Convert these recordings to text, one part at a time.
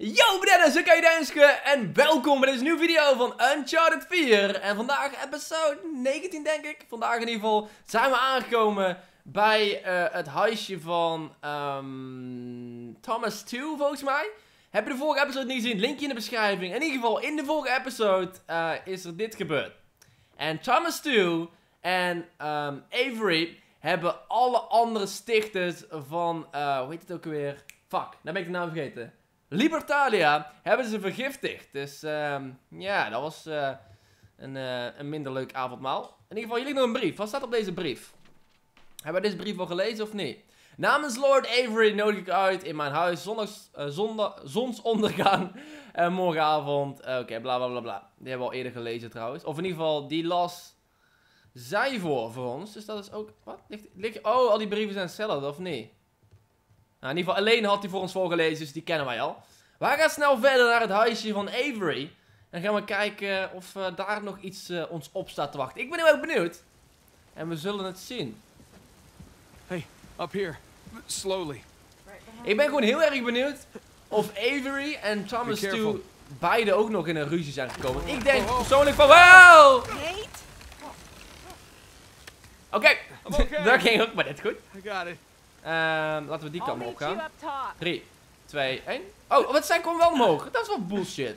Yo Dennis, ik je Denske en welkom bij deze nieuwe video van Uncharted 4 En vandaag episode 19 denk ik, vandaag in ieder geval zijn we aangekomen bij uh, het huisje van um, Thomas 2 volgens mij. Heb je de vorige episode niet gezien, linkje in de beschrijving. In ieder geval, in de vorige episode uh, is er dit gebeurd. En Thomas 2 en um, Avery hebben alle andere stichters van, uh, hoe heet het ook alweer? Fuck, daar ben ik de naam vergeten Libertalia hebben ze vergiftigd. Dus um, ja, dat was uh, een, uh, een minder leuk avondmaal. In ieder geval, jullie nog een brief. Wat staat op deze brief? Hebben we deze brief al gelezen of niet? Namens Lord Avery nodig ik uit in mijn huis zondags, uh, zondag, zonsondergang en morgenavond. Oké, okay, bla bla bla bla. Die hebben we al eerder gelezen trouwens. Of in ieder geval, die las zij voor voor ons. Dus dat is ook... Wat? Ligt, ligt, oh, al die brieven zijn hetzelfde, of niet? Nou, in ieder geval, alleen had hij voor ons voorgelezen, dus die kennen wij al. We gaan snel verder naar het huisje van Avery. En gaan we kijken of uh, daar nog iets uh, ons op staat te wachten. Ik ben heel erg benieuwd. En we zullen het zien. Hey, up here. Slowly. Ik ben gewoon heel erg benieuwd of Avery en Thomas Stu beide ook nog in een ruzie zijn gekomen. Ik denk oh, oh. persoonlijk van wel. Oké, okay. dat ging ook maar net goed. I got it. Um, laten we die kant op gaan. 3, 2, 1. Oh, wat zijn gewoon wel omhoog? Dat is wel bullshit.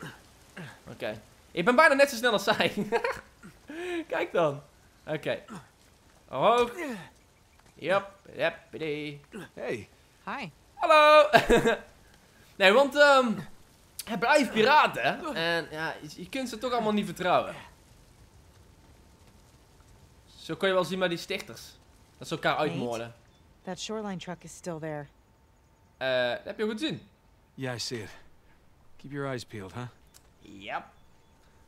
Oké. Okay. Ik ben bijna net zo snel als zij. Kijk dan. Oké. Okay. Omhoog. Yep. Yep. Hey. Hi. Hallo. nee, want um, het blijft piraten. En ja, je, je kunt ze toch allemaal niet vertrouwen. Zo kun je wel zien bij die stichters. Dat ze elkaar uitmoorden. That shoreline truck is still there. Uh, dat heb je goed zien. Yeah, I see it. Keep your eyes peeled, huh? Yep.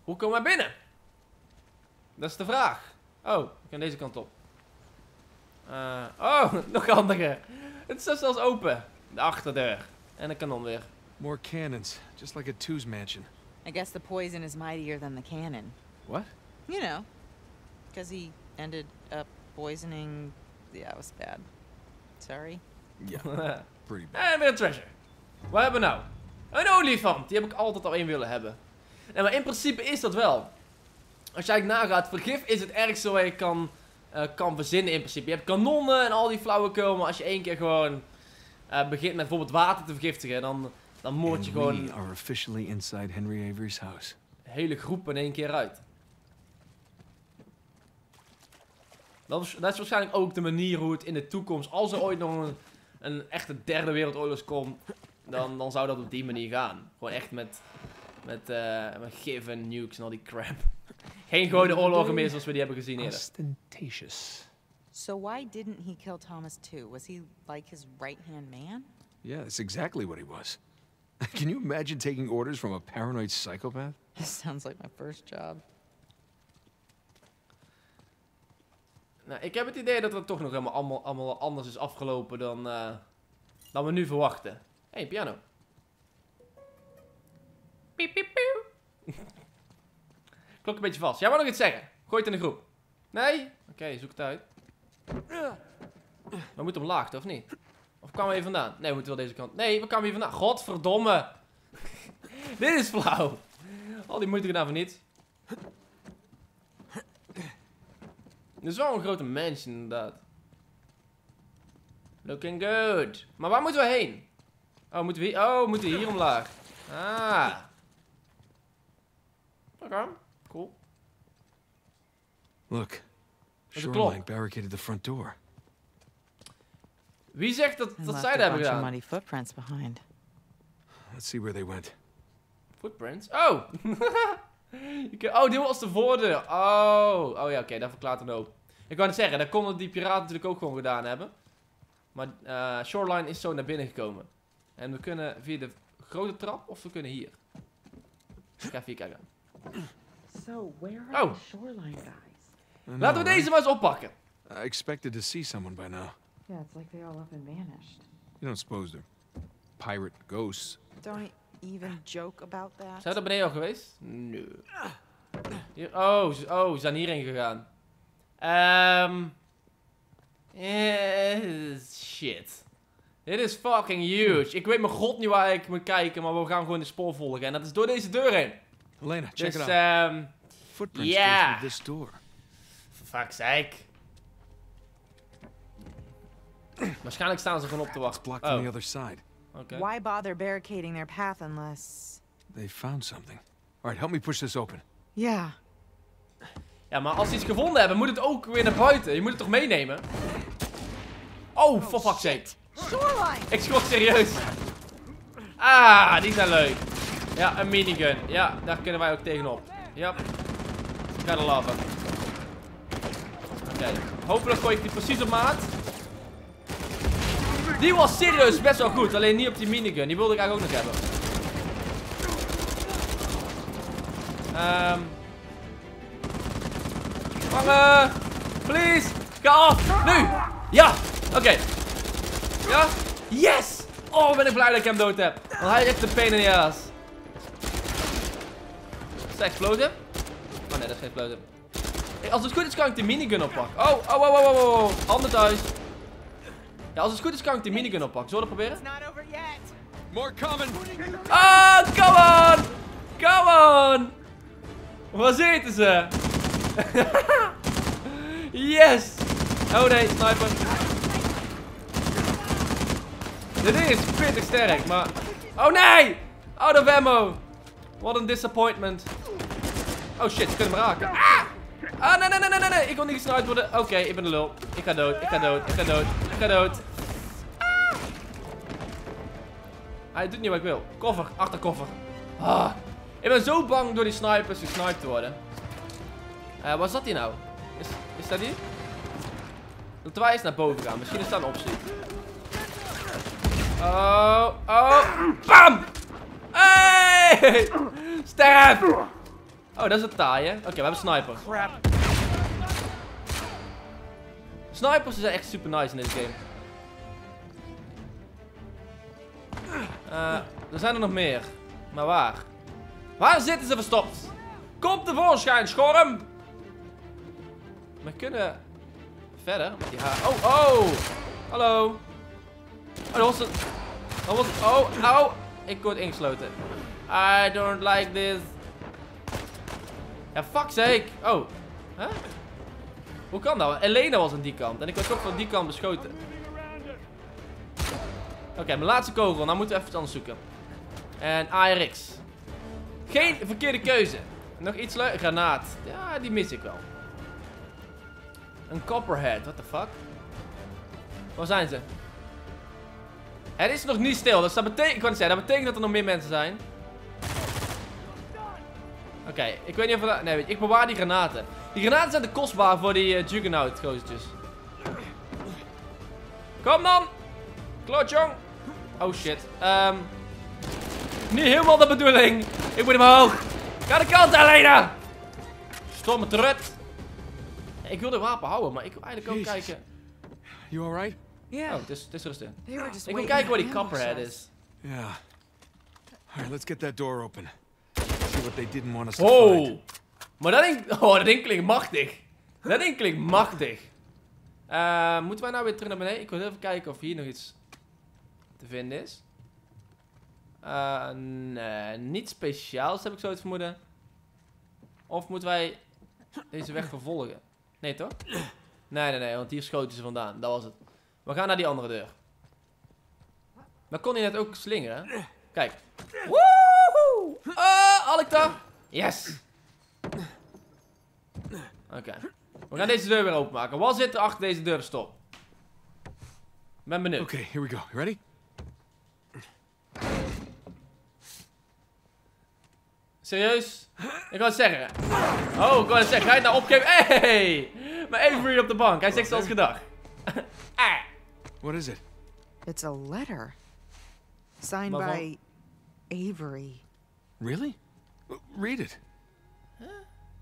Hoe komen we binnen? Dat is de vraag. Oh, ik kan deze kant op. Uh, oh, nog handiger. Het is zelfs open. De achterdeur. En een kanon weer. More cannons, just like at Two's mansion. I guess the poison is mightier than the cannon. What? You know, because he ended up poisoning. Yeah, it was bad. Sorry. Yeah, pretty bad. En weer een treasure. Wat hebben we nou? Een olifant. Die heb ik altijd al één willen hebben. En maar in principe is dat wel. Als jij nagaat, vergif is het ergste wat je kan, uh, kan verzinnen in principe. Je hebt kanonnen en al die flauwekul, maar als je één keer gewoon uh, begint met bijvoorbeeld water te vergiftigen, dan, dan moord je gewoon... we are officially inside Henry Avery's house. Hele groep in één keer uit. Dat is, dat is waarschijnlijk ook de manier hoe het in de toekomst, als er ooit nog een, een echte derde wereldoorlog komt, dan, dan zou dat op die manier gaan. Gewoon echt met, met, uh, met gif en nukes en al die crap. Geen gewone oorlogen meer zoals we die hebben gezien eerder. Ostentatious. So why didn't he kill Thomas too? Was he like his right-hand man? Yeah, that's exactly what he was. Can you imagine taking orders from a paranoid psychopath? Sounds like my first job. Nou, ik heb het idee dat het toch nog helemaal allemaal, anders is afgelopen dan, uh, dan we nu verwachten. Hé, hey, piano. Piep, piep, piep. Klok een beetje vast. Jij wou nog iets zeggen? Gooi het in de groep. Nee? Oké, zoek het uit. We moeten omlaag, of niet? Of kwamen we hier vandaan? Nee, we moeten wel deze kant. Nee, we kwamen hier vandaan. Godverdomme. Dit is flauw. Al die moeite gedaan voor niets. Dit is wel een grote mansion, inderdaad. Looking good. Maar waar moeten we heen? Oh, moeten we hier, oh, moeten we hier omlaag. Ah. Oké, okay. cool. Look. Shoreline barricaded the front door. Wie zegt dat, dat zij dat hebben gedaan? Muddy footprints behind. Let's see where they went. Footprints? Oh! oh, dit was de voordeur. Oh, oh ja, oké, okay, dat verklaart een hoop. Ik wou net zeggen, dat konden die piraten natuurlijk ook gewoon gedaan hebben. Maar uh, Shoreline is zo naar binnen gekomen. En we kunnen via de grote trap of we kunnen hier. Ik ga even hier kijken. So, where are oh. the Shoreline guys? Laten we deze maar eens oppakken. I expected to see someone by now. Yeah, it's like they all up and vanished. You don't suppose they're pirate ghosts? Don't even joke about that. Zijn we er beneden al geweest? Nee. Hier, oh, oh, ze zijn hierheen gegaan. Ehm. Um, shit. Dit is fucking huge. Ik weet mijn god niet waar ik moet kijken, maar we gaan gewoon de spoor volgen. En dat is door deze deur heen. Elena, check Dus, it out. ehm... Footprints yeah. this door. For fuck's sake. Waarschijnlijk staan ze gewoon op te wachten. Oh, oké. Why bother barricading their path unless. They found something. All right, help me push this open. Yeah. Ja, maar als ze iets gevonden hebben, moet het ook weer naar buiten. Je moet het toch meenemen? Oh, for fuck's sake. Shoreline! Ik schrok serieus. Ah, die zijn leuk. Ja, een minigun. Ja, daar kunnen wij ook tegenop. Ja. Gotta love. Oké, hopelijk gooi ik die precies op maat. Die was serieus best wel goed, alleen niet op die minigun. Die wilde ik eigenlijk ook nog hebben. Ehm. Vangen! Please! Ga af! Nu! Ja! Oké. Ja? Yes! Oh, ben ik blij dat ik hem dood heb. Want hij heeft een pain in the ass. Is dat explosive? Oh nee, dat is geen explosive. Hey, als het goed is kan ik de minigun oppakken. Oh, oh, oh, oh, oh, oh. Handen thuis. Ja, als het goed is kan ik de minigun oppakken. Zullen we dat proberen? Ah, come on! Come on! Waar zitten ze? yes! Oh nee, sniper. Dit ding is pittig sterk, maar... Oh nee! Out of ammo! Wat een disappointment. Oh shit, ze kunnen me raken. Ah! Ah, nee, nee, nee, nee, nee. Ik wil niet gesniped worden. Oké, ik ben de lul. Ik ga dood, ik ga dood, ik ga dood, ik ga dood. Hij doet niet wat ik wil. Koffer, achterkoffer. Ah. Ik ben zo bang door die snipers gesniped te worden. Eh, waar zat hij nou? Is, is dat die? Laten wij eens naar boven gaan. Misschien is dat een optie. Oh, oh. Bam! Hey! Stab! Oh, dat is een taai, hè? Oké, we hebben snipers. Crap. Snipers zijn echt super nice in deze game. Eh, er zijn er nog meer. Maar waar? Waar zitten ze verstopt? Kom tevoorschijn, schorm! We kunnen verder met die haar. Oh, oh! Hallo! Oh, dat was het. Dat was het. Oh, au! Ik word ingesloten. I don't like this. Ja, fuck sake. Oh. Huh? Hoe kan dat? Elena was aan die kant. En ik werd toch van die kant beschoten. Oké, mijn laatste kogel. Nou moeten we even iets anders zoeken. En ARX. Geen verkeerde keuze. Nog iets leuk. Granaat. Ja, die mis ik wel. Een copperhead. What the fuck? Waar zijn ze? Het is nog niet stil. Dus dat betekent, ik kan het zeggen, dat betekent dat er nog meer mensen zijn. Oké, ik weet niet of we dat... Nee, weet je, ik bewaar die granaten. Die granaten zijn te kostbaar voor die uh, Juggernaut gozertjes. Kom dan! Klootjong! Oh shit. Ehm niet helemaal de bedoeling. Ik moet omhoog. Ga de kant, Elena! Stomme trut. Ik wil de wapen houden, maar ik wil eigenlijk ook Jezus. kijken... You all right? Yeah. Oh, het is, het is rustig. Ik wil kijken waar die copperhead is. Yeah. All right, let's get that door open. Oh! find. Maar dat ding, oh, dat ding klinkt machtig. Dat ding klinkt machtig. Eh, moeten wij nou weer terug naar beneden? Ik wil even kijken of hier nog iets te vinden is. Eh, nee, niet speciaals heb ik zo het vermoeden. Of moeten wij deze weg vervolgen? Nee, toch? Nee, nee, nee, want hier schoten ze vandaan. Dat was het. We gaan naar die andere deur. Maar kon hij net ook slingeren? Kijk. Ah, had ik dat? Yes! Oké. We gaan deze deur weer openmaken. Wat zit er achter deze deur? Stop. Ben benieuwd. Okay, here we go. You ready? Serieus? Ik wou het zeggen. Oh, ik wou het zeggen. Ga je nou opgeven? Hey! Maar Avery op de bank. Hij zegt zoals gedacht. ah. What is it? It's a letter. Signed by Avery. Really? Read it.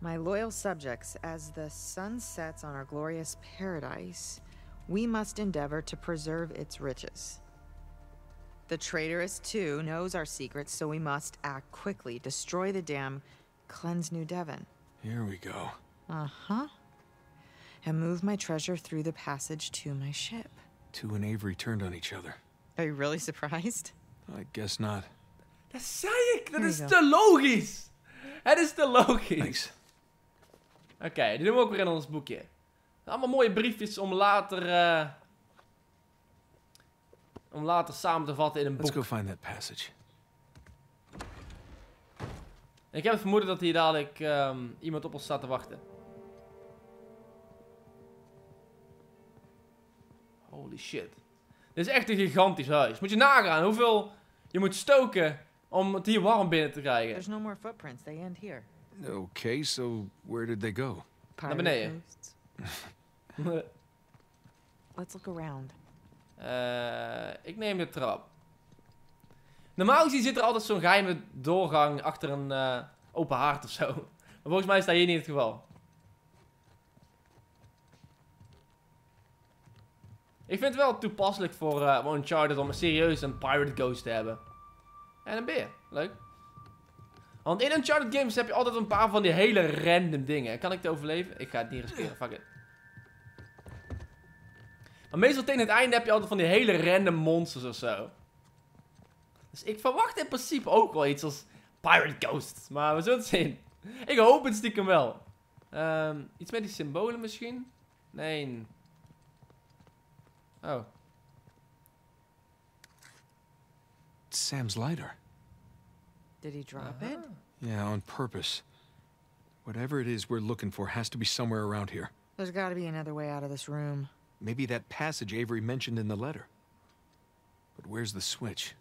My loyal subjects, as the sun sets on our glorious paradise, we must endeavor to preserve its riches. The traitorous, too, knows our secrets, so we must act quickly, destroy the dam, cleanse New Devon. Here we go. Uh huh. And move my treasure through the passage to my ship. Two and Avery turned on each other. Are you really surprised? I guess not. Dat zei ik. Dat is te logisch. Het is te logisch. Thanks. Oké, die doen we ook weer in ons boekje. Allemaal mooie briefjes om later... eh, om later samen te vatten in een Let's boek. go find that passage. Ik heb het vermoeden dat hier dadelijk ehm, iemand op ons staat te wachten. Holy shit. Dit is echt een gigantisch huis. Moet je nagaan hoeveel je moet stoken om het hier warm binnen te krijgen. There's no more footprints. They end here. Okay, so where did they go? Pirate beneden. ghosts. Let's look around. Eh, ik neem de trap. Normaal gezien zit er altijd zo'n geheime doorgang achter een eh, open haard of zo. Maar volgens mij is dat hier niet het geval. Ik vind het wel toepasselijk voor eh, voor Uncharted om serieus een Pirate Ghost te hebben. En een beer. Leuk. Want in Uncharted games heb je altijd een paar van die hele random dingen. Kan ik het overleven? Ik ga het niet riskeren. Fuck it. Maar meestal tegen het einde heb je altijd van die hele random monsters of zo. Dus ik verwacht in principe ook wel iets als Pirate Ghosts. Maar we zullen het zien. Ik hoop het stiekem wel. Ehm, iets met die symbolen misschien? Nee. Oh. Sam's lighter. Did he drop Aha. it? Yeah, on purpose. Whatever it is we're looking for has to be somewhere around here. There's got to be another way out of this room. Maybe that passage Avery mentioned in the letter. But where's the switch?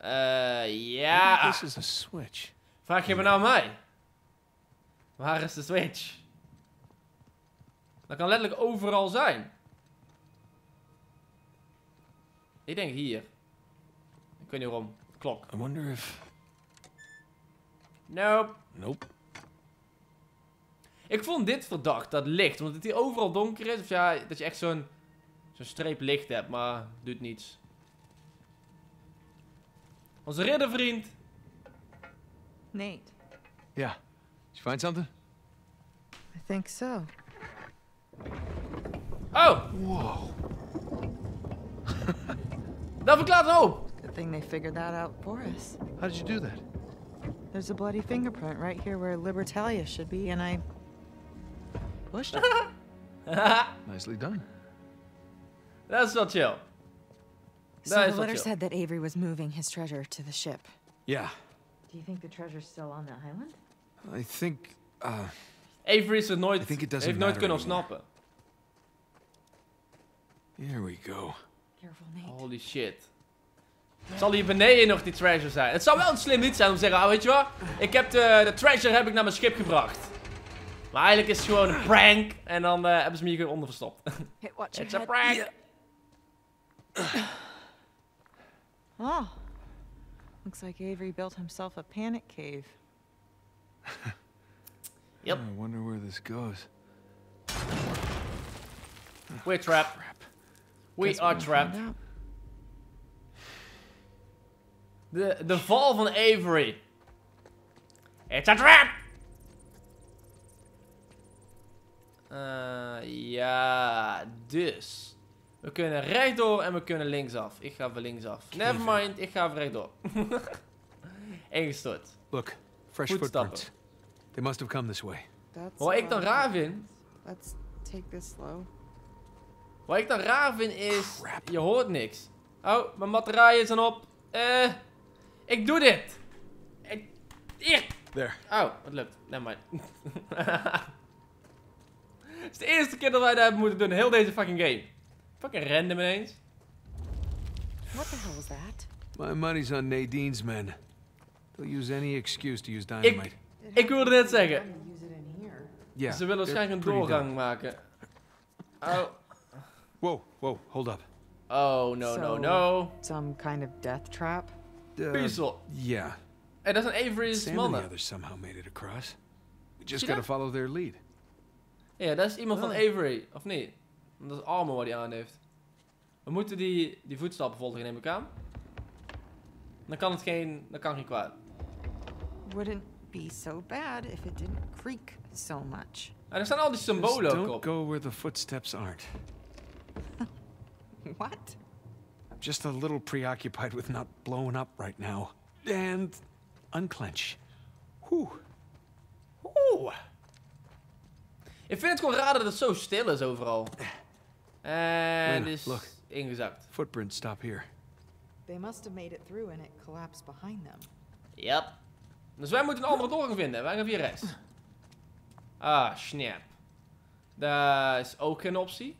Eh, Maybe. This is a switch. Vraag je me nou mij? Waar is de switch? Dat kan letterlijk overal zijn. Ik denk hier. Ik weet niet waarom. Klok. I wonder if. Nope. Nope. Ik vond dit verdacht, dat licht. Omdat het hier overal donker is. Of ja, dat je echt zo'n zo'n streep licht hebt, maar doet niets. Onze riddervriend. Nate, Yeah. Did you find something? I think so. Oh, Whoa. dat verklaart een hoop. Good thing they figured that out for us. How did you do that? There's a bloody fingerprint right here where Libertalia should be, and I pushed it. Nicely done. That's is wel chill. so the letter chill. said that Avery was moving his treasure to the ship. Yeah. Do you think the treasure's still on the island? I think. Uh, Avery is nooit, I think it doesn't heeft nooit matter kunnen ontsnappen. here we go. Careful, Nate. Holy shit. Zal hier beneden nog die treasure zijn? Het zou wel een slim iets zijn om te zeggen, ah, weet je wat? Ik heb de, de treasure heb ik naar mijn schip gebracht. Maar eigenlijk is het gewoon een prank. En dan eh, hebben ze me hier gewoon onder verstopt. It's a prank. Oh. Looks like Avery built himself a panic cave. Yep. I wonder where this goes. We're trapped. We are trapped. find out. De, de val van Avery. It's a trap! Eh, ja, dus. We kunnen rechtdoor en we kunnen linksaf. Ik ga voor linksaf. Nevermind, ik ga voor rechtdoor. Ingestort. Look, fresh footprints. They must have come this way. That's Wat ik dan of raar vind, Let's take this slow. wat ik dan raar vind is, Crap. je hoort niks. Oh, mijn batterijen zijn op. Eh, ik doe dit. Ik, hier. There. Oh, het lukt. Nevermind. Het is de eerste keer dat wij dat hebben moeten doen in heel deze fucking game. Fucking random ineens. What the hell was that? My money's on Nadine's men. They'll use any excuse to use dynamite. Ik wilde net zeggen. Yeah. Ze willen waarschijnlijk een doorgang maken. Oh. dumb. Whoa, whoa, hold up. Oh, no, no, no. Some kind of death trap? Uh, Piezel. Yeah. Hé, dat zijn Avery's Sam and the others somehow made it across. We just Zie gotta dat? follow their lead. Ja, dat is iemand van Oh. Avery, of niet? Want Dat is armor wat hij aan heeft. We moeten die, die voetstappen volgen, neem ik aan. Dan kan het geen, dan kan geen kwaad. Wouldn't be so bad if it didn't creak so much. En er staan al die Just symbolen ook don't go where the footsteps aren't. What? Just a little preoccupied with not blowing up right now. And unclench. Whew. Oeh. Ik vind het gewoon raar dat het zo stil is overal. En Lena, is look. ingezakt. Footprints stop here. They must have made it through and it collapsed behind them. Yep. Dus wij moeten een andere doorgang vinden. Wij gaan via rechts. Ah, snap. Dat is ook geen optie.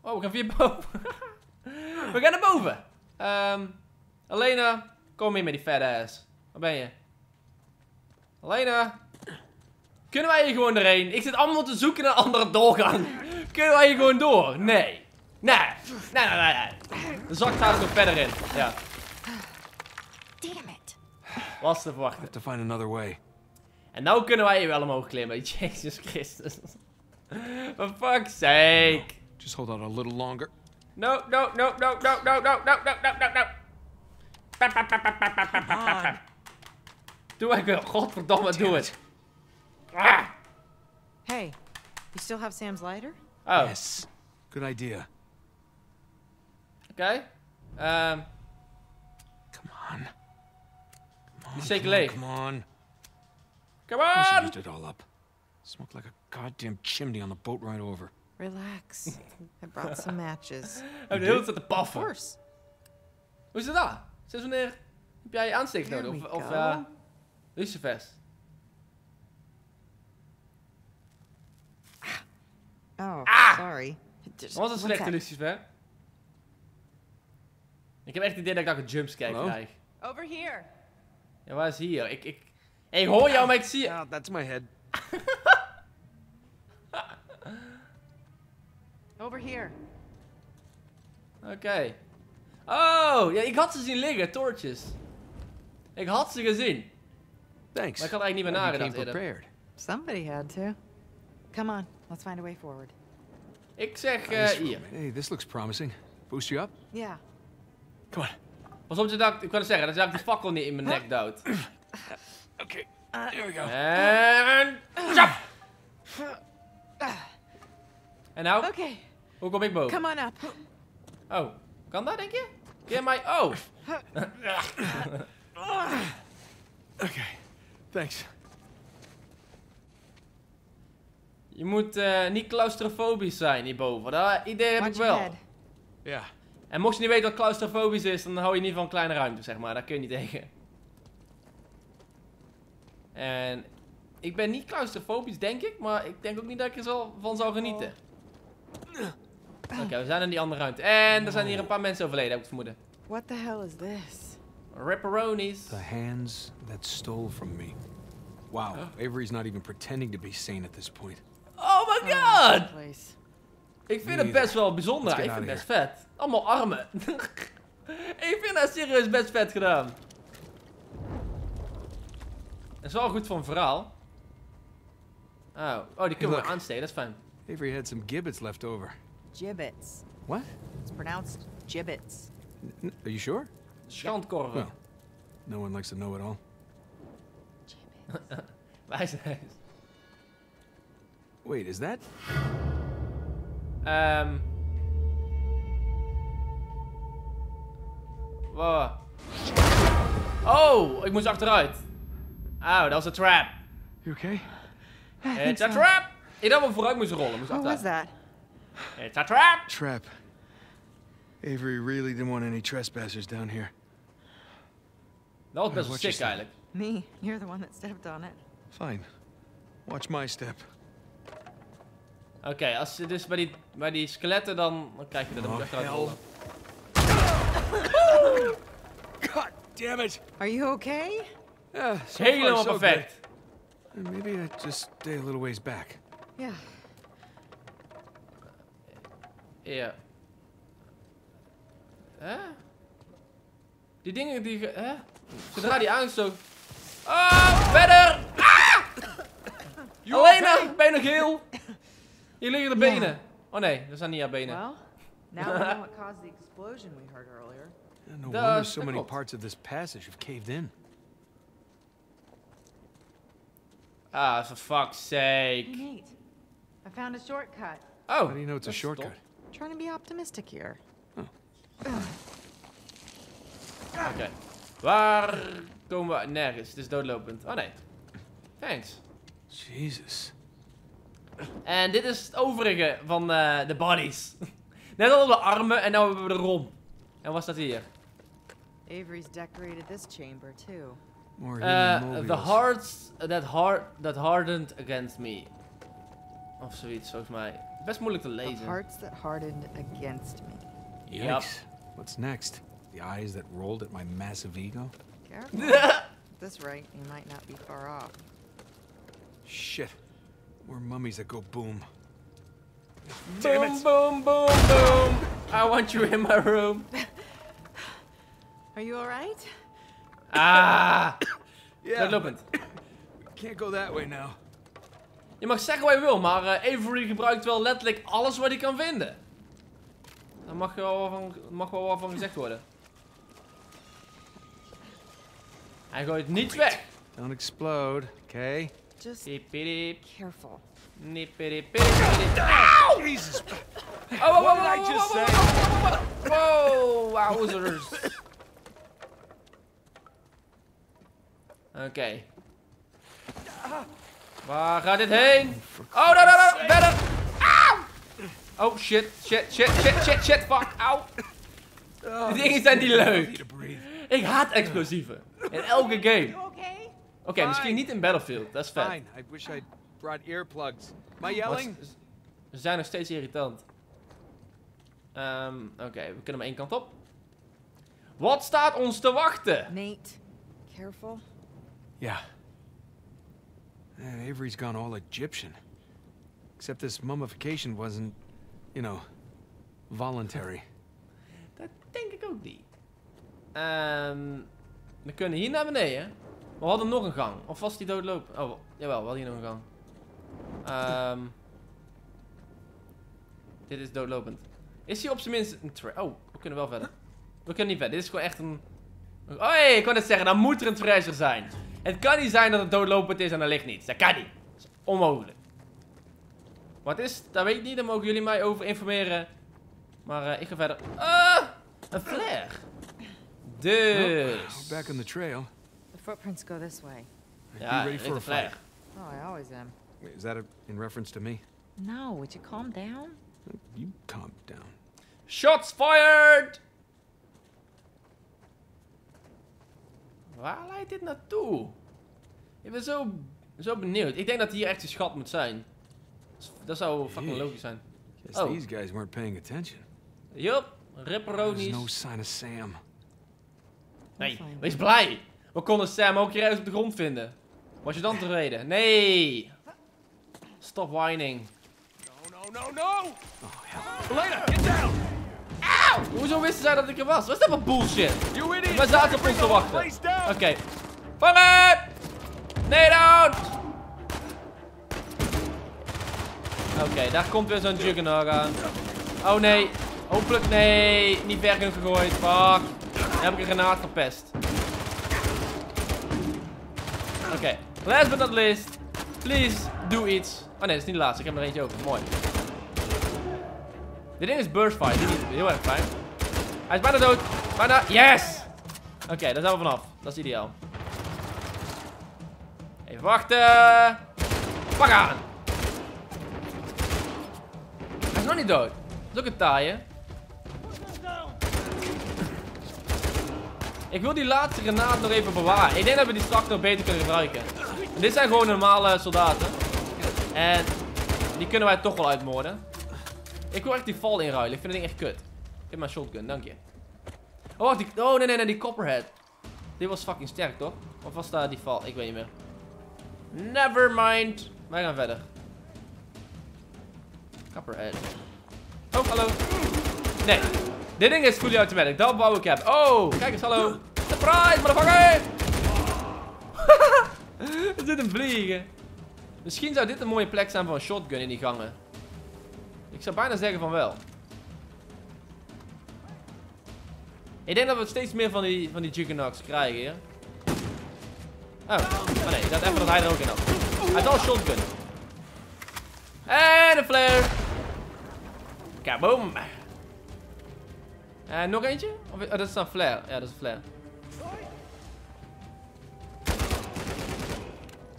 Oh, we gaan via boven. we gaan naar boven. Ehm Elena, kom hier met die fat ass. Waar ben je? Elena. Kunnen wij hier gewoon erheen? Ik zit allemaal te zoeken naar een andere doorgang. Kunnen wij hier gewoon door? Nee. Nee. Nee, nee, nee. nee. De zak gaat er nog verder in. Ja. Damn it! Was te verwachten. have to find another way. En nou kunnen wij hier wel omhoog klimmen. Jezus Christus. For fuck's sake. Just hold out a little longer. No, no, no, no, no, no, no, no, no, no, no, no. Doe ik wel. Godverdomme, doe het. Ah. Hey, you still have Sam's lighter? Oh, Yes. Good idea. oké. Ehm, Come on. Come on. Die is come on. Come on. come I should on. used it all up. Smoked like a goddamn chimney on the boat ride over. Relax. I brought some matches. Heb je de hele tijd te Of paffen. course. Hoe is het daar? Sinds wanneer heb jij aansteek nodig? Of, of eh lucifers? Oh, sorry. Just Wat was een slechte lucifer? Ik heb echt het idee dat ik daar een jumpscare krijg. Over here. Ja, waar is hij hier? Ik, ik, ik hoor jou, maar ik zie je. Ah, that's my head. Over here. Oké. Oh, ja, ik had ze zien liggen, torches. Ik had ze gezien. Thanks. Maar ik had eigenlijk niet meer nagedacht eerder. Somebody had to. Come on, let's find a way forward. Ik zeg eh, Nice. hier. Hey, this looks promising. Boost you up? Yeah. Come on. Pas op, dat ik, het zeggen, dat ik die fakkel niet in mijn nek duwt. Okay. There we go. En... Zap! En nou, Okay, hoe kom ik boven? come on up. Oh, kan dat denk je? Je mij... Oh! Okay. Thanks. Je moet eh, niet claustrofobisch zijn hierboven. Dat idee heb ik Watch wel. Yeah. En mocht je niet weten wat claustrofobisch is, dan hou je niet van kleine ruimte, zeg maar. Daar kun je niet tegen. En ik ben niet claustrofobisch, denk ik. Maar ik denk ook niet dat ik er zo van zou genieten. Oké, we zijn in die andere ruimte. En er zijn hier een paar mensen overleden, heb ik het vermoeden. What the hell is this? Ripperonis. The hands that stole from me. Wow. Avery's not even pretending to be sane at this point. Oh my Oh, god! Ik vind het best wel bijzonder. Ik vind het best vet. Allemaal armen. ik vind dat serieus best vet gedaan. Dat is wel goed voor een verhaal. Oh, oh die kunnen we aansteken, dat is fijn. Avery had some gibbets left over. Gibbets. What? It's pronounced gibbets. N- are you sure? Schandkorven. Well, no one likes to know it all. Gibbets. Wait, is that? Ehm. Wow. Oh, ik moest achteruit. Oh, dat was een trap. You okay? It's a trap! Ik dacht dat we vooruit moesten rollen. Moest What was that? It's a trap! Trap. Avery really didn't want any trespassers down here. Dat was best wel Wat je sick zei. eigenlijk. Me. You're the one that stepped on it. Fine. Watch my step. Oké, als je dus bij die, bij die skeletten dan, dan krijg je dat. Dan moet je Oh, achteruit hell. rollen. God damn it! Are you okay? Yeah, so Helemaal far, so perfect. good. Maybe I just stay a little ways back. Yeah. Ja. Hè? Die dingen die... ge- Hè? Zodra die aangestoken... Oh, verder! Ah! Elena, ben je nog heel? Hier liggen de benen. Oh nee, dat zijn niet jouw benen. Well, now we know what caused the explosion we heard earlier. Yeah, no wonder so dat many parts of this passage have caved in. Ah, for fuck's sake. Nate, I found a shortcut. Oh, How do you know it's a shortcut? Trying to be optimistic here. Oh. Oké. Waar komen we? Nergens. Het is doodlopend. Oh nee. Thanks. Jesus. En dit is het overige van eh, de bodies. Net al de armen en nu hebben we de romp. En wat staat hier? Avery's decorated this chamber too. More Eh, the hearts that, hard, that hardened against me. Of zoiets, volgens mij. Best moeilijk te The lezen. hearts that hardened against me. Yikes. What's next? The eyes that rolled at my massive ego? Careful. At this rate, you might not be far off. Shit. More mummies that go boom. Damn boom, boom, boom, boom. I want you in my room. Are you alright? Ah, Yeah. doodlopend. Can't go that way now. Je mag zeggen wat je wil, maar eh, Avery gebruikt wel letterlijk alles wat hij kan vinden. Daar mag wel wat van, mag wel wat van gezegd worden. Hij gooit niets weg. Don't explode, okay? Just careful. nippiripippiripiep. Jesus. Oh, oh, What oh, did I just say? Wow, wowzers. Oké. Waar gaat dit heen? Oh, daar, daar, daar, verder. Auw! Oh, shit, shit, shit, shit, shit, shit, fuck, auw. Die dingen zijn niet leuk. Need to breathe. Ik haat explosieven. In elke game. Oké, okay? misschien niet in Battlefield, dat is vet. Fine. I wish I'd brought earplugs. I Maar yelling? Ze zijn nog steeds irritant. Ehm, Oké, we kunnen maar één kant op. Wat staat ons te wachten? Nate, careful. Yeah. Man, Avery's gone all Egyptian. Except this mummification wasn't, you know, voluntary. Dat denk ik ook niet. Ehm, we kunnen hier naar beneden. We hadden nog een gang. Of was die doodlopen? Oh, jawel, we hadden hier nog een gang. Ehm, dit is doodlopend. Is hier op zijn minst een tra- Oh, we kunnen wel verder. We kunnen niet verder. Dit is gewoon echt een... Oh, hey, ik wou net zeggen, dan moet er een treasure zijn. Het kan niet zijn dat het doodlopend is en er ligt niets. Dat kan niet. Dat is onmogelijk. Wat is het? Dat weet ik niet. Daar mogen jullie mij over informeren. Maar eh, ik ga verder. Ah! Een flare. Dus. back on the trail. The footprints go this way. Ja, ready for een a flare. Oh, I always am. Wait, is that a, in reference to me? No, would you calm down? You calm down. Shots fired! Waar leidt dit naartoe? Ik ben zo, zo benieuwd. Ik denk dat hier echt een schat moet zijn. Dat zou fucking logisch zijn. Guess Oh. these guys weren't paying attention. Yup, There's ripperonies. no sign of Sam. Nee, wees blij. We konden Sam ook hier ergens op de grond vinden. Was je dan tevreden? Nee. Stop whining. No, no, no, no! Oh, hell. Elena, get down! Auw! Hoezo wisten zij dat ik er was? Wat is dat voor bullshit? We zaten op ons te wachten. Oké. Vangen! Nee, down! Oké, daar komt weer zo'n juggernaut aan. Oh nee. Hopelijk nee. Niet ver genoeg gegooid. Fuck. Dan heb ik een granaat verpest. Oké. Last but not least. Please, doe iets. Oh nee, dat is niet de laatste. Ik heb er eentje over. Mooi. Dit is burst fire. Die is heel erg fijn. Hij is bijna dood. Bijna. Yes! Oké, daar zijn we vanaf. Dat is ideaal. Even wachten. Pak aan. Hij is nog niet dood. Dat is ook een taaie. Ik wil die laatste granaat nog even bewaren. Ik denk dat we die straks nog beter kunnen gebruiken. Dit zijn gewoon normale soldaten. En die kunnen wij toch wel uitmoorden. Ik wil echt die val inruilen. Ik vind het ding echt kut. Ik heb mijn shotgun, dank je. Oh, wacht, die, oh nee, nee, nee, die copperhead. Die was fucking sterk, toch? Of was daar die val? Ik weet niet meer. Never mind. Wij gaan verder. Copperhead. Oh, hallo. Nee. Dit ding is fully automatic. Dat wou ik hebben. Oh, kijk eens, hallo. Surprise, motherfucker! er zit een vliegen. Misschien zou dit een mooie plek zijn voor een shotgun in die gangen. Zou bijna zeggen van wel. Ik denk dat we steeds meer van die, van die juggernauts krijgen hier. Oh. oh nee, dacht even dat hij er ook in had. Hij had al shotgun. En een flare. Kaboom. En nog eentje? Of, oh, dat is een flare. Ja, dat is een flare.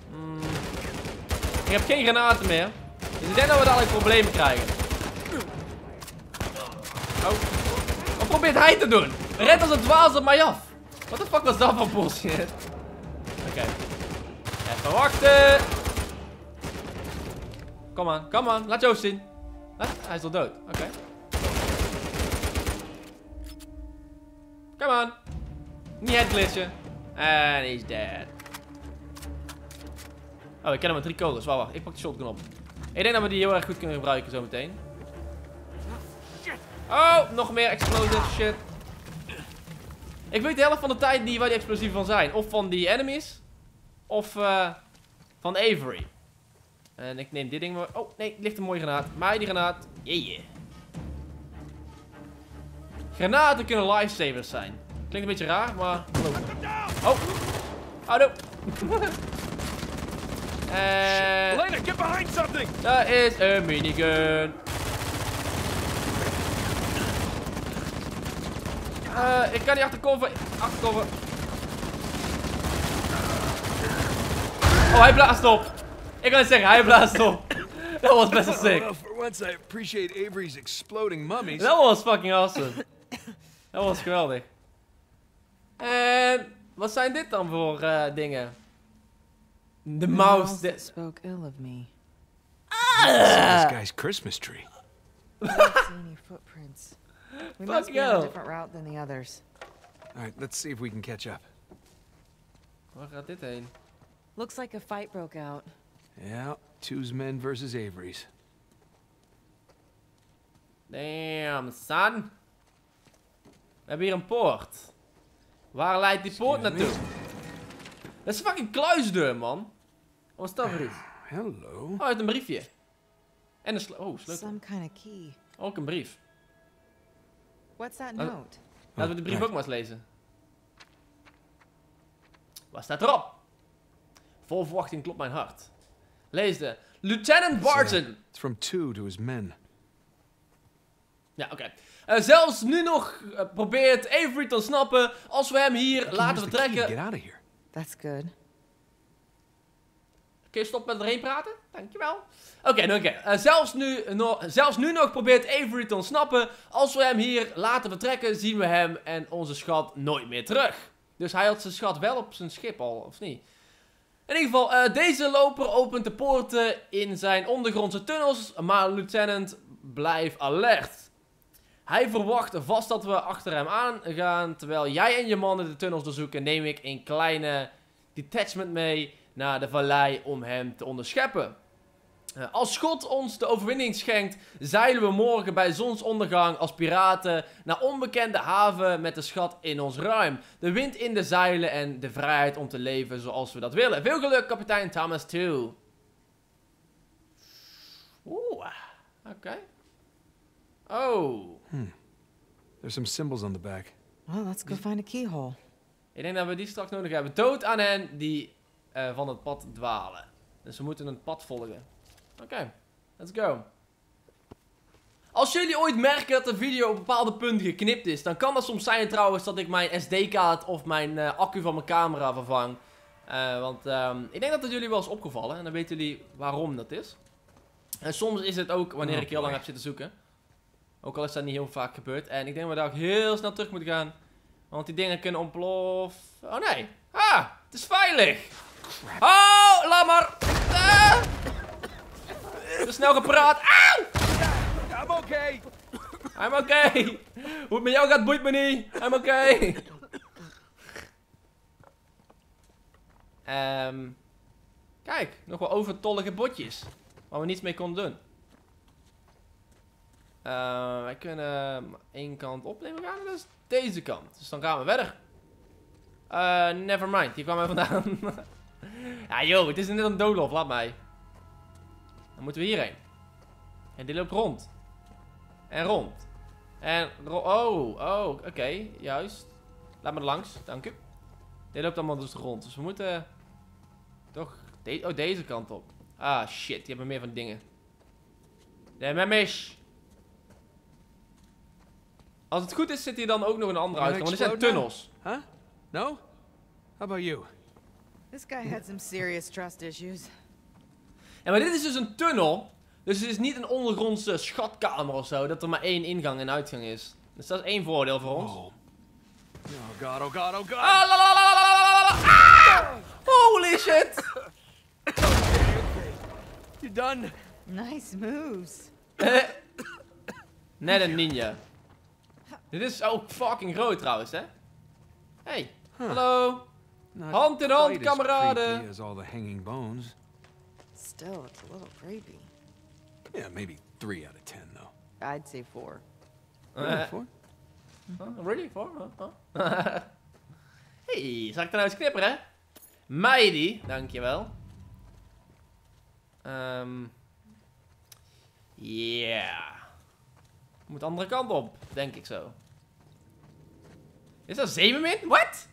Hmm. Ik heb geen granaten meer. Dus ik denk dat we dadelijk problemen krijgen. Oh. Wat probeert hij te doen? Red als een dwaas op mij af. Wat de fuck was dat voor bullshit? Oké. Even wachten. Kom aan, kom aan. Laat Joost zien. Hij is al dood. Oké. Come on. Niet het glitchen. And he's dead. Oh, ik ken hem met drie kogels. Wacht, wacht. Ik pak de shotgun op. Ik denk dat we die heel erg goed kunnen gebruiken zometeen. Oh, nog meer explosive shit. Ik weet de helft van de tijd niet waar die explosieven van zijn. Of van die enemies. Of eh, van Avery. En ik neem dit ding maar... Oh, nee, ligt een mooie granaat. Mij die granaat. Yeah. Granaten kunnen lifesavers zijn. Klinkt een beetje raar, maar... Oh. Oh, no. En... Elena, get behind something! Daar is een minigun. Eh, ik kan niet achterkomen. Achterkomen. Oh, hij blaast op. Ik kan het zeggen, hij blaast op. Dat was best wel sick. Well, for once, I appreciate Avery's exploding mummies. Dat was fucking awesome. Dat was geweldig. En wat zijn dit dan voor eh, dingen? De The mouse. that de- spoke ill of me. It's this guy's Christmas tree. We must Fuck be on yo. a different route than the others. All right, let's see if we can catch up. Waar gaat dit heen? Looks like a fight broke out. Yeah, two's men versus Avery's. Damn, son. We hebben hier een poort. Waar leidt die poort naartoe? Dat is een fucking kluisdeur, man. Wat is dat voor iets? Hello. Oh, uit een briefje. En een sleutel. Oh, sleutel. Some kind of key. Ook een brief. What's that Uh, note? Laten we de brief right. ook maar eens lezen. Wat staat erop? Vol verwachting klopt mijn hart. Lees de. Lieutenant Barton. It's from two to his men. Ja, oké. Eh, zelfs nu nog eh, probeert Avery te ontsnappen. Als we hem hier laten vertrekken. Get out of here. That's good. Kun je stoppen met erheen praten? Dankjewel. Oké, nou, oké. Eh, zelfs, nu, zelfs nu nog probeert Avery te ontsnappen. Als we hem hier laten vertrekken, zien we hem en onze schat nooit meer terug. Dus hij had zijn schat wel op zijn schip al, of niet? In ieder geval, eh, deze loper opent de poorten in zijn ondergrondse tunnels, maar Lieutenant blijft alert. Hij verwacht vast dat we achter hem aan gaan. Terwijl jij en je mannen de tunnels doorzoeken, neem ik een kleine detachment mee naar de vallei om hem te onderscheppen. Eh, als God ons de overwinning schenkt, zeilen we morgen bij zonsondergang als piraten naar onbekende haven met de schat in ons ruim. De wind in de zeilen en de vrijheid om te leven zoals we dat willen. Veel geluk, kapitein Thomas 2. Oeh, oké. Oh. There's some symbols on the back. Well, let's go find a keyhole. Ik denk dat we die straks nodig hebben. Dood aan hen die eh, van het pad dwalen. Dus we moeten een pad volgen. Oké, let's go. Als jullie ooit merken dat de video op bepaalde punten geknipt is, dan kan dat soms zijn trouwens dat ik mijn SD-kaart of mijn eh, accu van mijn camera vervang. Eh, want ehm, ik denk dat het jullie wel is opgevallen en dan weten jullie waarom dat is. En soms is het ook wanneer Oh ik heel lang heb zitten zoeken. Ook al is dat niet heel vaak gebeurd. En ik denk dat we daar ook heel snel terug moeten gaan. Want die dingen kunnen ontploffen. Oh nee. Ah, het is veilig. Oh, laat maar. Ah. Te snel gepraat. Auw. I'm okay. I'm okay. Hoe het met jou gaat boeit me niet. I'm okay. Ehm kijk, nog wel overtollige botjes. Waar we niets mee konden doen. Eh, wij kunnen één kant opnemen. Gaan naar dus deze kant. Dus dan gaan we verder. Eh, never mind. Hier kwam hij vandaan. ja, joh, het is net een doolhof. Laat mij. Dan moeten we hierheen. En dit loopt rond. En rond. En ro Oh, oh, oké. juist. Laat me er langs. Dank u. Dit loopt allemaal dus rond. Dus we moeten... Toch... de- oh, deze kant op. Ah, shit. Die hebben meer van die dingen. De memes. Als het goed is, zit hier dan ook nog een andere uitgang. Want dit zijn tunnels. Huh? No? How about you? This guy had some serious trust issues. En maar dit is dus een tunnel. Dus het is niet een ondergrondse schatkamer of zo. Dat er maar één ingang en uitgang is. Dus dat is één voordeel voor ons. Oh, oh god, oh god, oh god. Ah! Holy shit. You done. Nice moves. Net een ninja. Dit is ook fucking groot trouwens, hè? Hey, hallo. Nou, hand in hand, dus kameraden. Still, it's a little creepy. Yeah, maybe three out of ten, though. I'd say four. Eh, Four? huh, really? For? Huh? Huh? hey, zal ik er nou eens knipperen? Meidi, dankjewel. Ehm. Ja. Moet de andere kant op, denk ik zo. Is dat Zeemermin? What?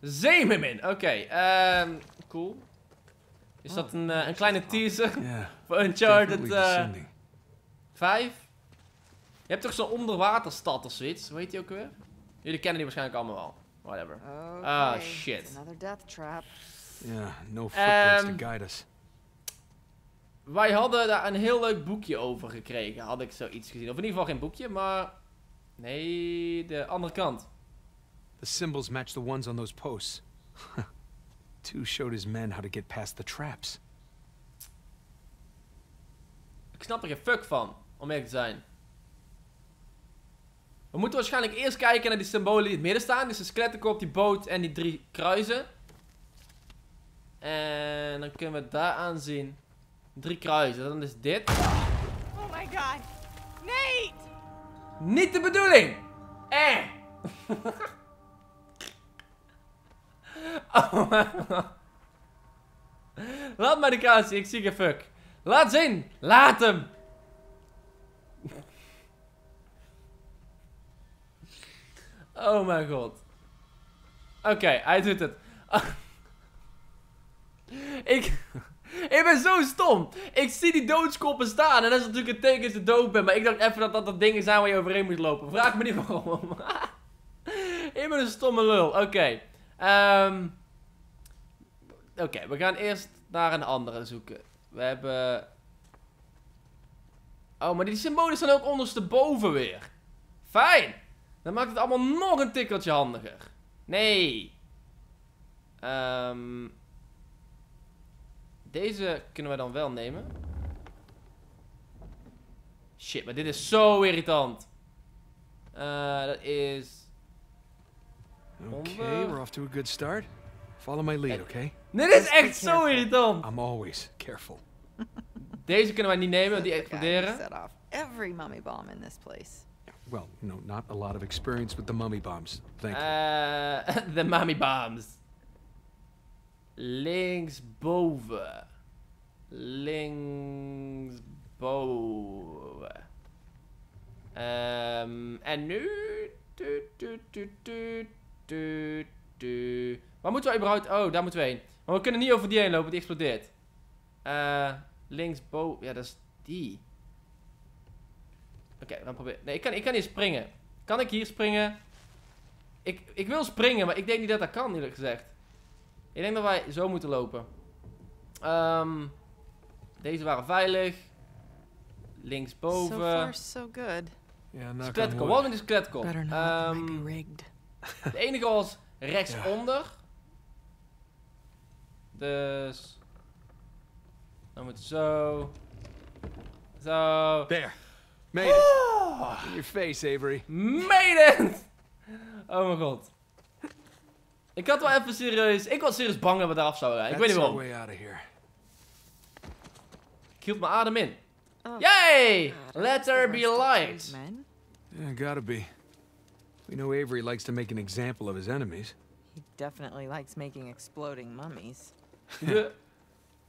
Zeemermin, oké. ehm, cool. Is dat een, eh, een kleine teaser Yeah, voor Uncharted eh. 5? Je hebt toch zo'n onderwaterstad of zoiets? Hoe heet die ook weer? Jullie kennen die waarschijnlijk allemaal wel. Whatever. Okay. Ah, shit. it's Another death trap. Yeah, no footprints Um, to guide us. Wij hadden daar een heel leuk boekje over gekregen. Had ik zoiets gezien. Of in ieder geval geen boekje, maar... Nee, de andere kant. The symbols match the ones on those posts. Showed his men how to get past the traps. Ik snap er geen fuck van, om eerlijk te zijn. We moeten waarschijnlijk eerst kijken naar die symbolen die in het midden staan. Dus de skeleton die boot en die drie kruisen. En dan kunnen we daar aanzien. Drie kruisen, dan is dit. Oh my god! Nate! Niet de bedoeling! Eh! oh. Laat maar de kaas ik zie geen fuck. Laat zien! Laat hem! Oh mijn god. Oké, hij doet het. ik, ik ben zo stom. Ik zie die doodskoppen staan en dat is natuurlijk een teken dat ze dood ben. Maar ik dacht even dat dat de dingen zijn waar je overheen moet lopen. Vraag me niet waarom. ik ben een stomme lul. Oké. Ehm, Oké, we gaan eerst naar een andere zoeken. We hebben... Oh, maar die symbolen staan ook ondersteboven weer. Fijn. Dan maakt het allemaal nog een tikkeltje handiger. Nee. Ehm... Deze kunnen we dan wel nemen. Shit, maar dit is zo irritant. Eh, dat is... Okay, Onder- we're off to a good start. Follow my lead, Eh, okay? Dit is Just be echt zo irritant. I'm always careful. Deze kunnen wij niet nemen, die The guy exploderen. set off every mummy bomb in this place. Well, no, not a lot of experience with the mummy bombs. Thank you. Eh, de mummy bombs. Linksboven. Linksboven. Ehm en nu... Tu, tu, tu, tu, tu, tu. Waar moeten we überhaupt... Oh, daar moeten we heen. Maar we kunnen niet over die heen lopen, die explodeert. Eh linksboven... Ja, dat is die. Oké, we gaan proberen... Nee, ik kan, ik kan niet springen. Kan ik hier springen? Ik, ik wil springen, maar ik denk niet dat dat kan, eerlijk gezegd. Ik denk dat wij zo moeten lopen. Ehm, deze waren veilig. So Linksboven. far, so good. Yeah, knock on Skeletkop. Wat de skeletkop? Ehm, rigged. de enige was rechtsonder. Dan moet with zo. Zo. There. Made it. Ah, In your face, Avery. made it! Oh mijn god. Ik had wel even serieus... Ik was serieus bang dat we daar af zouden gaan. Ik weet That's niet our waarom. way out of here. Ik hield mijn adem in. Oh, Yay! God, Let there be worst of light. these men. Yeah, gotta be. We know Avery likes to make an example of his enemies. He definitely likes making exploding mummies. De-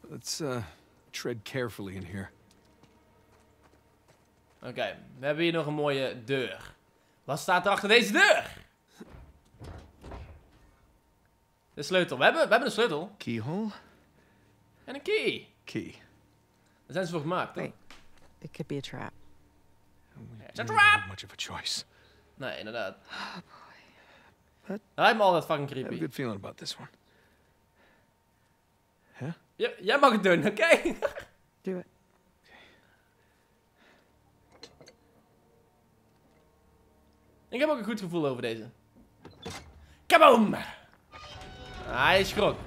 Let's uh, tread carefully in here. Oké, we hebben hier nog een mooie deur. Wat staat er achter deze deur? De sleutel. We hebben, we hebben een sleutel. Keyhole? En een key. Key. Daar zijn ze voor gemaakt, toch? Wait. It could be a trap. It's a trap! much of a choice. Nee, inderdaad. That- Dat lijkt me altijd fucking I have a creepy. good feeling about this one. Ja, jij mag het doen, oké? Do it. Ik heb ook een goed gevoel over deze. Kaboom! Hij schrok.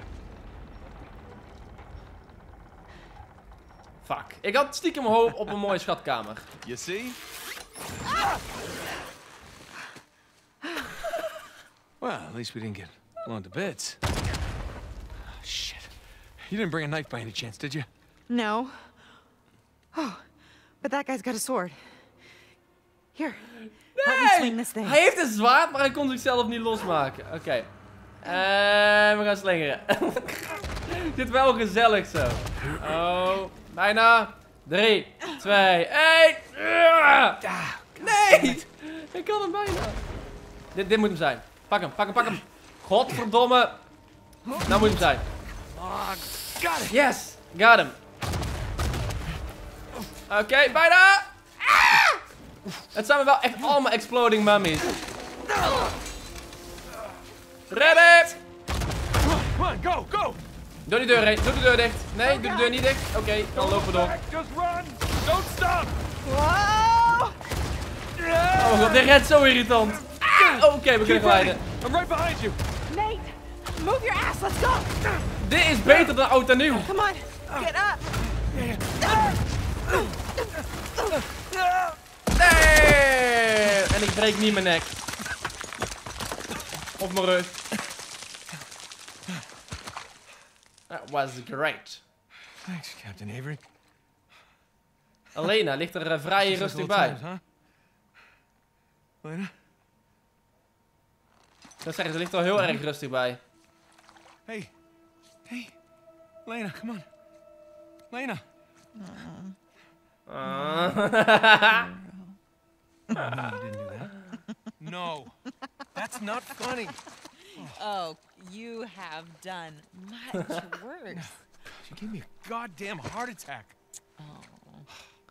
Fuck. Ik had stiekem hoop op een mooie schatkamer. You see? well, at least we didn't get blown to bits. You didn't bring a knife by any chance, did you? No. Oh, but that guy's got a sword. Here, help me swing this thing. Hij heeft een zwaard, maar hij kon zichzelf niet losmaken. Oké. En we gaan slingeren. Dit wel gezellig zo. Oh, bijna. 3, 2, 1. Nee! Ik kan hem bijna. Dit, dit moet hem zijn. Pak hem, pak hem, pak hem. Godverdomme. Nou moet hem zijn. Oh, got it! Yes, got him. Oké, bijna. Ah! Het zijn wel echt allemaal exploding mummies. Redden! Go, go! Doe die deur heen. Doe de deur dicht. Nee, doe de deur niet dicht. Oké, dan lopen we door. Just run! Don't stop! Oh god, dit redt zo irritant. Ah, Oké, we kunnen glijden. I'm right behind you! Move your ass. Let's go. Dit is beter dan oud en nieuw. Come on, get up. Nee! En ik breek niet mijn nek. Of mijn rug. That was great. Thanks, Captain Avery. Elena ligt er eh, vrij rustig bij. times, huh? Dat zeggen ze ligt er heel erg rustig bij. Hey. Hey. Lena, come on. Lena. Ah. No, you didn't do that. No. That's not funny. Oh, you have done much worse. She gave me a goddamn heart attack. oh.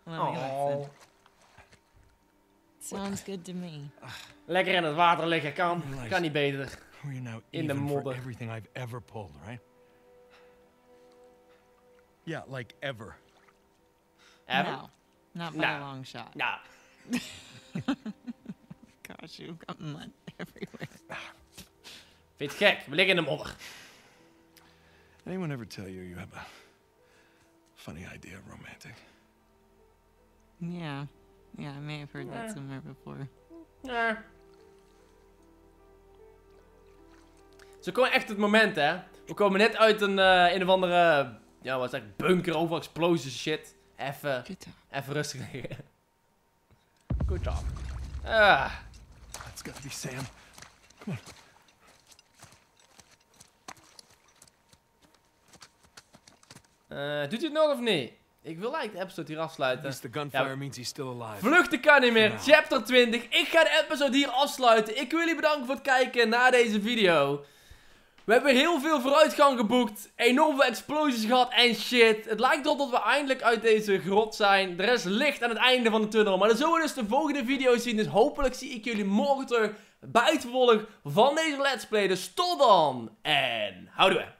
Let. Oh. Sounds good to me. Lekker in het water liggen kan. Kan niet beter. We're now In the even for everything I've ever pulled, right? Yeah, like ever. Ever? No, not by No. a long shot. Nou, Gosh, you've got mud everywhere. vind je het gek? We liggen in de modder. Anyone ever tell you you have a funny idea of romantic? Yeah, yeah, I may have heard Yeah. that somewhere before. Ja. Zo komen echt het moment, hè. We komen net uit een, eh een of andere, ja, wat zeg ik, bunker over explosies shit. Even, even rustig liggen. Good job. Ah, That's gotta be Sam. Come on. eh, doet u het nog of niet? Ik wil eigenlijk de episode hier afsluiten. the gunfire Ja. means he's still alive. Vluchten kan niet meer. Chapter 20. Ik ga de episode hier afsluiten. Ik wil jullie bedanken voor het kijken naar deze video. We hebben heel veel vooruitgang geboekt. Enorm veel explosies gehad en shit. Het lijkt erop dat we eindelijk uit deze grot zijn. Er is licht aan het einde van de tunnel. Maar dan zullen we dus de volgende video zien. Dus hopelijk zie ik jullie morgen terug bij het vervolg van deze Let's Play. Dus tot dan. En houden we.